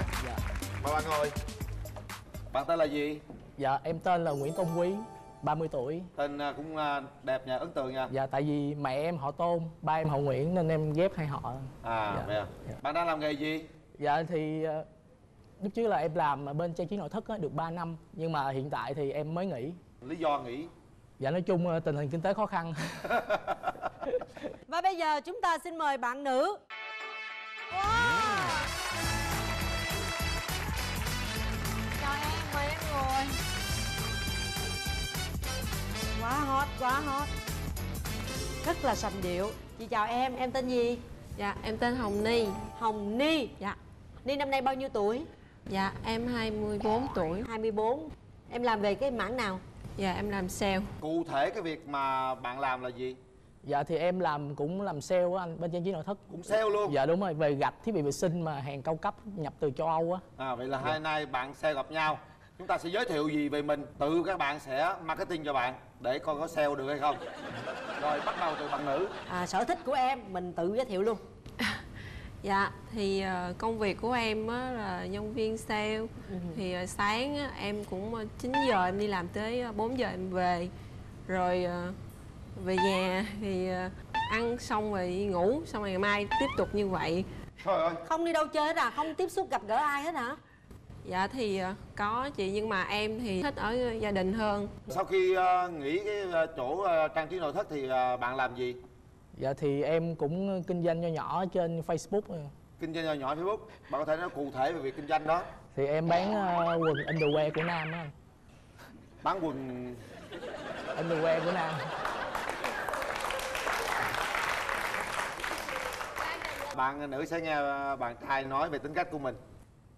bạn dạ. Mời bạn ngồi bạn tên là gì? Dạ em tên là nguyễn công quý 30 tuổi. Tên à, cũng à, đẹp nha ấn tượng nha. Dạ tại vì mẹ em họ tôn ba em họ nguyễn nên em ghép hai họ. À Dạ. vậy à? Dạ. bạn đang làm nghề gì? Dạ thì lúc trước là em làm bên trang trí nội thất á, được 3 năm nhưng mà hiện tại thì em mới nghỉ. Lý do nghỉ? Dạ nói chung tình hình kinh tế khó khăn. Và bây giờ chúng ta xin mời bạn nữ. Wow Quá hot, quá hot Rất là sành điệu Chị chào em, em tên gì? Dạ, em tên Hồng Ni. Hồng Ni Dạ. Ni năm nay bao nhiêu tuổi? Dạ, em 24 tuổi. 24 Em làm về cái mảng nào? Dạ, em làm sale. cụ thể cái việc mà bạn làm là gì dạ thì em làm cũng làm sale á anh bên trang trí nội thất cũng sale luôn dạ đúng rồi về gạch thiết bị vệ sinh mà hàng cao cấp nhập từ châu âu á à vậy là Dạ. hai nay bạn sale gặp nhau chúng ta sẽ giới thiệu gì về mình tự các bạn sẽ marketing cho bạn để coi có sale được hay không rồi bắt đầu từ bạn nữ À, sở thích của em, mình tự giới thiệu luôn Dạ, thì ờ, công việc của em á, là nhân viên sale. Thì ờ, sáng á, em cũng ờ, 9 giờ em đi làm tới ờ, 4 giờ em về. Rồi ờ, về nhà thì ờ, ăn xong rồi đi ngủ, xong rồi ngày mai tiếp tục như vậy. trời ơi Không đi đâu chơi hết à, không tiếp xúc gặp gỡ ai hết hả? Dạ thì ờ, có chị nhưng mà em thì thích ở gia đình hơn. sau khi ờ, nghỉ cái ờ, chỗ ờ, trang trí nội thất thì ờ, bạn làm gì? Dạ thì em cũng kinh doanh nho nhỏ trên facebook kinh doanh nhỏ nhỏ Facebook? Bạn có thể nói cụ thể về việc kinh doanh đó. Thì em bán ờ, quần underwear của nam á bán quần. Underwear của nam. Bạn nữ sẽ nghe ờ, bạn trai nói về tính cách của mình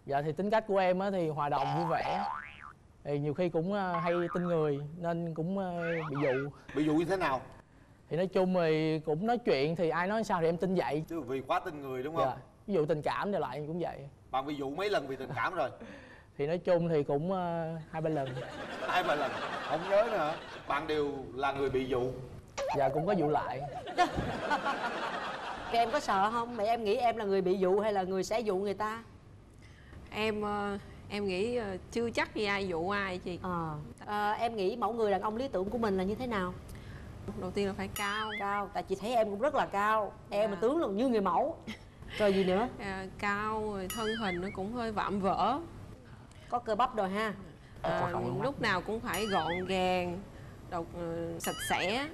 dạ thì tính cách của em á thì hòa đồng vui vẻ. Thì nhiều khi cũng ờ, hay tin người nên cũng ờ, bị dụ. Bị dụ như thế nào? Thì nói chung thì cũng nói chuyện thì ai nói sao thì em tin vậy. Chứ vì quá tin người đúng không? Dạ ví dụ tình cảm thì lại cũng vậy. Bạn bị dụ mấy lần vì tình cảm rồi? Thì nói chung thì cũng ờ, hai ba lần. Hai ba lần. Không nhớ nữa hả? Bạn đều là người bị dụ. Dạ cũng có dụ lại. Cái em có sợ không? Mẹ em nghĩ em là người bị dụ hay là người sẽ dụ người ta? Em ờ, em nghĩ ờ, chưa chắc gì ai dụ ai chị. Ờ à, Em nghĩ mẫu người đàn ông lý tưởng của mình là như thế nào? Đầu tiên là phải cao. Cao, tại chị thấy em cũng rất là cao Em mà Dạ. tướng là như người mẫu Rồi gì nữa? À, cao rồi thân hình nó cũng hơi vạm vỡ Có cơ bắp rồi ha à, lúc nào cũng phải gọn gàng độc ờ, sạch sẽ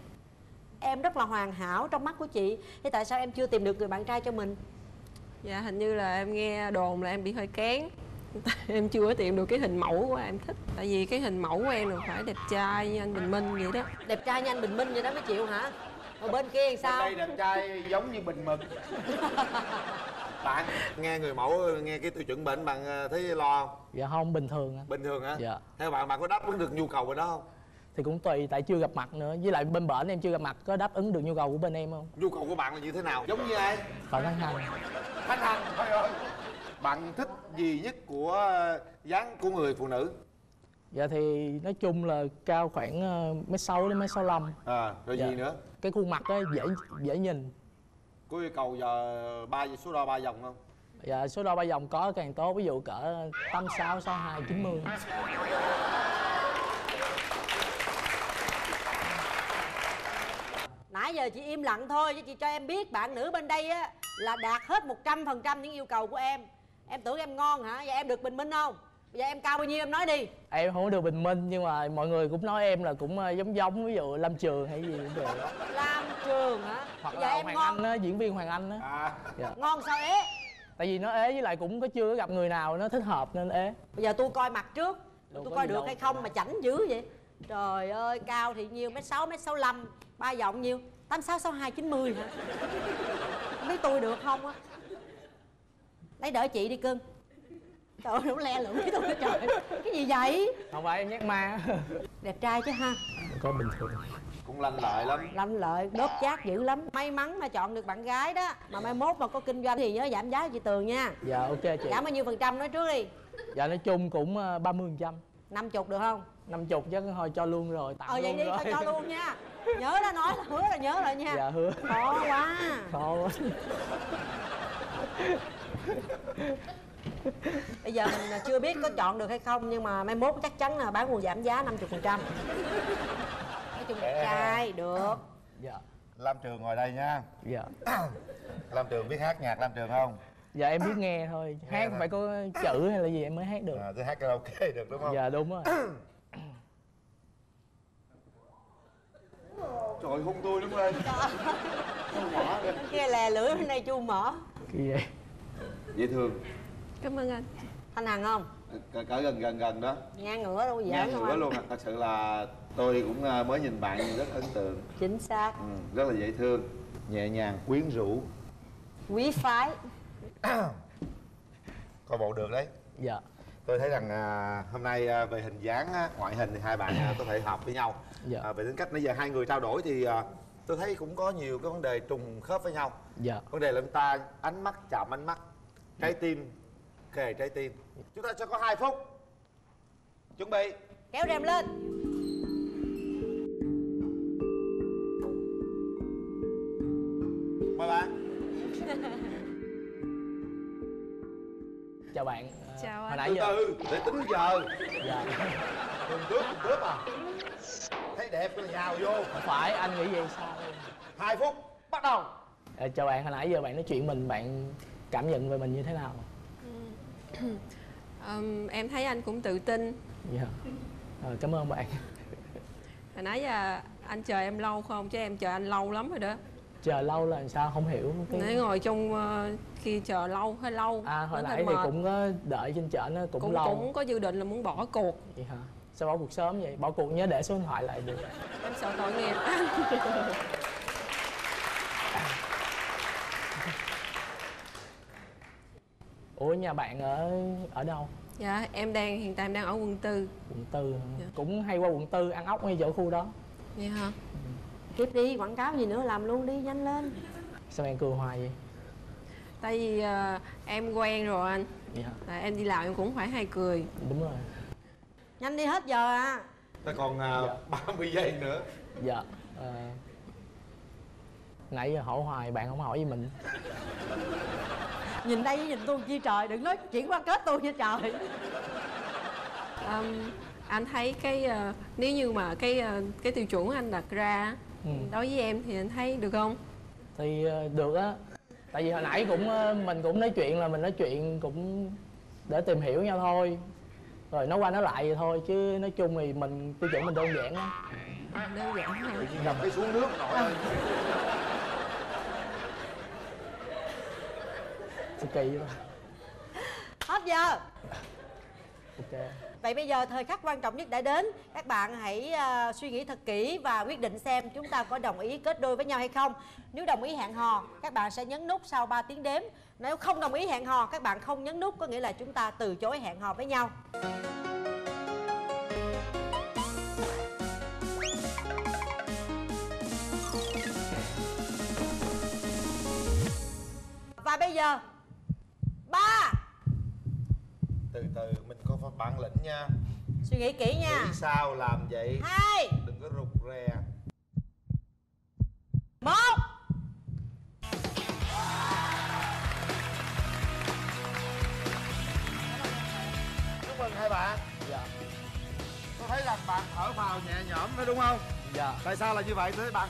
Em rất là hoàn hảo trong mắt của chị Thế tại sao em chưa tìm được người bạn trai cho mình? Dạ hình như là em nghe đồn là em bị hơi kén. Em chưa có tìm được cái hình mẫu của em thích. Tại vì cái hình mẫu của em là phải đẹp trai như anh bình minh vậy đó. Đẹp trai như anh Bình Minh vậy đó mới chịu hả? Ở bên kia thì bên sao? đây đẹp trai giống như bình mực. Bạn nghe người mẫu nghe cái tiêu chuẩn bệnh bạn ờ, thấy lo không? Dạ không bình thường á. Bình thường hả? Dạ. theo bạn bạn có đáp ứng được nhu cầu của đó không thì cũng tùy tại chưa gặp mặt nữa. Với lại bên bển em chưa gặp mặt có đáp ứng được nhu cầu của bên em không? Nhu cầu của bạn là như thế nào? Giống như ai? Còn thăng hành Thanh Hằng. Thôi ơi bạn thích gì nhất của ờ, dáng của người phụ nữ? Dạ thì nói chung là cao khoảng ờ, mét sáu đến mét sáu lăm. À rồi gì Dạ. nữa? Cái khuôn mặt á dễ dễ nhìn. Có yêu cầu giờ ba số đo ba vòng không? Dạ số đo ba vòng có càng tốt. Ví dụ cỡ tám sáu sáu hai chín mươi Nãy giờ chị im lặng thôi chứ chị cho em biết bạn nữ bên đây á là đạt hết 100% những yêu cầu của em Em tưởng em ngon hả? Vậy em được bình minh không? Bây giờ em cao bao nhiêu em nói đi em không có được bình minh nhưng mà mọi người cũng nói em là cũng ờ, giống giống ví dụ lâm trường hay gì cũng được Lam Trường hả? hoặc Bây giờ là em hoàng ngon anh á diễn viên hoàng anh á à dạ. Ngon sao ế? tại vì nó ế với lại cũng có chưa có gặp người nào nó thích hợp nên ế Bây giờ tôi coi mặt trước Đâu Tôi coi được đâu. hay không mà chảnh dữ vậy Trời ơi cao thì nhiêu mét sáu mét sáu lăm ba giọng nhiêu? Tám sáu sáu hai chín mươi hả? Không biết tôi được không á? Lấy đỡ chị đi cưng. Trời ơi nó le lưỡi với tôi trời. Cái gì vậy? Không phải em nhắc ma. Đẹp trai chứ ha. Có bình thường. Cũng lanh lợi lắm. Lanh lợi đốt chát dữ lắm. May mắn mà chọn được bạn gái đó. Mà mai mốt mà có kinh doanh thì nhớ giảm giá cho chị Tường nha. Dạ ok chị. Giảm bao nhiêu phần trăm nói trước đi. Dạ nói chung cũng ba mươi phần trăm năm chục được không? Năm chục chắc thôi cho luôn rồi tặng ờ vậy luôn đi rồi. cho, cho luôn nha. Nhớ đó nói là hứa là nhớ rồi nha. Dạ hứa. Khó quá. Khó quá. Bây giờ mình à, chưa biết có chọn được hay không nhưng mà mai mốt chắc chắn là bán quần giảm giá 50% phần trăm. Nói chung đẹp trai được. Dạ. Lam trường ngồi đây nha. Dạ. Lam trường biết hát nhạc lam trường không dạ em biết nghe thôi. Nghe hát phải có chữ hay là gì em mới hát được? À, tôi hát karaoke được đúng không? Dạ đúng rồi. Trời hung tôi đúng không nhỏ kìa. kia lè lưỡi bên đây chu mở kỳ vậy. Dễ thương. Cảm ơn anh. Thanh hằng không? Cỡ, cỡ gần gần gần đó. Ngang ngửa đâu giỡn đâu ngửa luôn à. thật sự là tôi cũng à, mới nhìn bạn rất ấn tượng. Chính xác. Ừ, rất là dễ thương. Nhẹ nhàng quyến rũ. Quý phái coi bộ được đấy. Dạ. Tôi thấy rằng à, hôm nay à, về hình dáng á, ngoại hình thì hai bạn à, có thể hợp với nhau. Dạ. à, về tính cách nãy giờ hai người trao đổi thì à, tôi thấy cũng có nhiều cái vấn đề trùng khớp với nhau. Dạ. Vấn đề là chúng ta ánh mắt chạm ánh mắt trái tim kề trái tim. Chúng ta sẽ có 2 phút chuẩn bị. Kéo rèm lên chào bạn. Chào hồi anh. nãy từ giờ từ để tính giờ. Dạ. Đừng cướp đừng cướp à. Thấy đẹp là nhào vô. Không phải anh nghĩ vậy sao? Hai phút bắt đầu. Ờ, chào bạn hồi nãy giờ bạn nói chuyện mình bạn cảm nhận về mình như thế nào? Ừm, em thấy anh cũng tự tin. Dạ. Ờ, cảm ơn bạn. Hồi nãy giờ anh chờ em lâu không? Chứ em chờ anh lâu lắm rồi đó chờ lâu là làm sao không hiểu nãy cái ngồi trong ờ, khi chờ lâu hơi lâu. À hồi nãy thì mệt. cũng có đợi trên trển nó cũng, cũng lâu. cũng có dự định là muốn bỏ cuộc. Vậy hả? Sao bỏ cuộc sớm vậy? Bỏ cuộc nhớ để số điện thoại lại được. Em sợ tội nghiệp. Ủa nhà bạn ở ở đâu? Dạ em đang hiện tại em đang ở quận tư. Quận tư? Dạ. cũng hay qua quận tư ăn ốc ngay chỗ khu đó. Vậy hả tiếp đi quảng cáo gì nữa làm luôn đi nhanh lên. Sao em cười hoài vậy? Tại vì ờ, em quen rồi anh. Hả? Tại em đi làm em cũng phải hay cười. Đúng rồi. Nhanh đi hết giờ à. Ta còn à, 30 giây nữa. Dạ ờ, nãy giờ hỏi hoài bạn không hỏi gì mình. Nhìn đây với nhìn tôi chi trời đừng nói chuyện qua kết tôi nha trời. Ừm, anh thấy cái ờ, nếu như mà cái ờ, cái tiêu chuẩn anh đặt ra Ừ. đối với em thì anh thấy được không? Thì ờ, được á. Tại vì hồi nãy cũng ờ, mình cũng nói chuyện là mình nói chuyện cũng để tìm hiểu nhau thôi. Rồi nói qua nói lại vậy thôi chứ nói chung thì mình tiêu chuẩn mình đơn giản lắm đơn giản thôi gặp cái xuống nước nội ơi sao kỳ vậy? Hết giờ. Ok Vậy bây giờ thời khắc quan trọng nhất đã đến. Các bạn hãy uh, suy nghĩ thật kỹ và quyết định xem chúng ta có đồng ý kết đôi với nhau hay không. Nếu đồng ý hẹn hò, các bạn sẽ nhấn nút sau 3 tiếng đếm. Nếu không đồng ý hẹn hò, các bạn không nhấn nút có nghĩa là chúng ta từ chối hẹn hò với nhau. Và bây giờ ba từ từ mình có phải bản lĩnh nha. Suy nghĩ kỹ nha. Nghĩ sao làm vậy? Hai. Đừng có rụt rè. Một. Chúc mừng hai bạn. Dạ. Tôi thấy rằng bạn thở phào nhẹ nhõm phải đúng không? Dạ. Tại sao là như vậy tôi thấy bạn?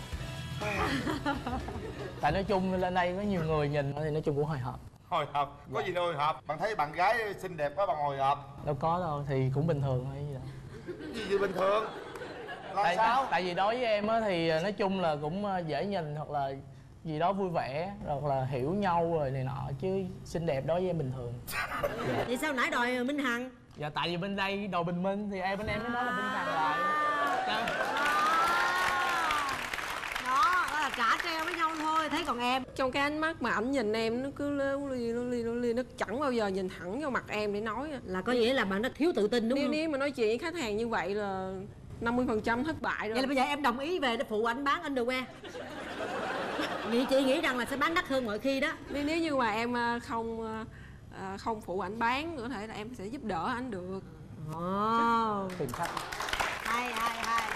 Tại nói chung lên đây có nhiều người nhìn thì nói chung cũng hồi hộp hồi hộp. Có gì đâu hồi hộp. Bạn thấy bạn gái xinh đẹp quá bạn hồi hộp. Đâu có đâu thì cũng bình thường thôi gì đâu. gì gì bình thường? Làm tại, sao? tại vì đối với em á thì nói chung là cũng ờ, dễ nhìn hoặc là gì đó vui vẻ hoặc là hiểu nhau rồi này nọ chứ xinh đẹp đối với em bình thường. Vậy sao nãy đòi Minh Hằng? Dạ tại vì bên đây đồ bình minh thì em bên em mới nói là bình thằng lại. Sao? đó đó là trả treo thôi thấy còn em? Trong cái ánh mắt mà ảnh nhìn em nó cứ lêu li lêu li lêu li nó chẳng bao giờ nhìn thẳng vào mặt em để nói à. là có nghĩa là bạn nó thiếu tự tin đúng nếu không? nếu mà nói chuyện với khách hàng như vậy là 50% thất bại rồi. Vậy là bây giờ em đồng ý về để phụ anh bán underwear. Nghĩ chị nghĩ rằng là sẽ bán đắt hơn mọi khi đó. Nếu nếu như mà em à, không à, không phụ ảnh bán có thể là em sẽ giúp đỡ ảnh được. Ồ tìm khách hay hay hay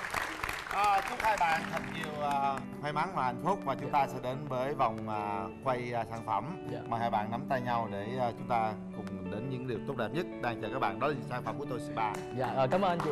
à, chúc hai bạn thật nhiều à, may mắn và hạnh phúc và chúng ta sẽ đến với vòng à, quay à, sản phẩm. Dạ. mời hai bạn nắm tay nhau để chúng ta cùng đến những điều tốt đẹp nhất. Đang chờ các bạn đó là sản phẩm của tôi spa dạ cảm ơn chị